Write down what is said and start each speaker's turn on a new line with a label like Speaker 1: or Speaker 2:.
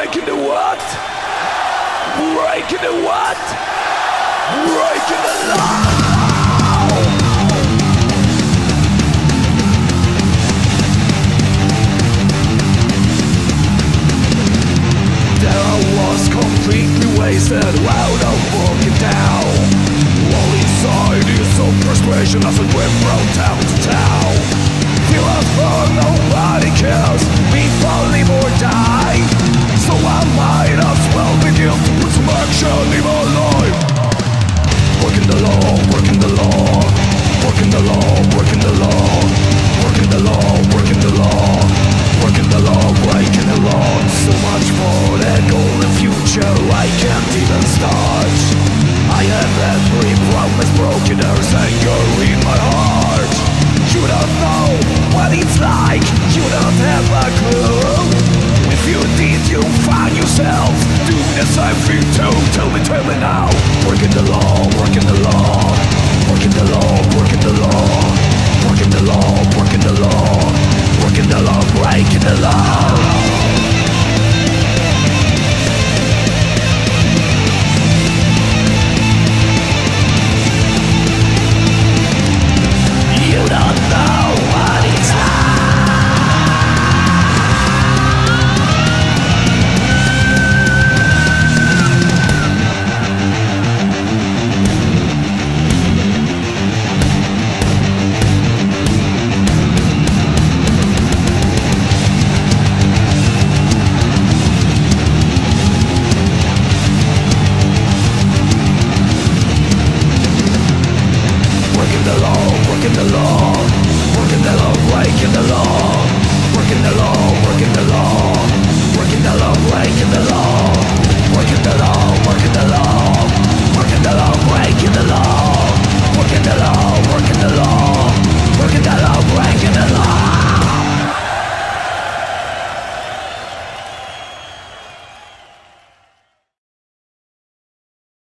Speaker 1: Breaking the what? Breaking the what? Breaking the law. Was completely wasted while I'm walking down All inside is some frustration as a dream from town to town Feel I thought nobody cares, golden future. I can't even start. I have every promise broken There's anger in my heart. You don't know what it's like. You don't have a clue. If you did, you find yourself Doing the same thing too. Tell me, tell me now. Working the law, working the law. Working the law, working the law. Working the law, working the law. Working the law, breaking the law the law, breaking the law, working the law, breaking the law.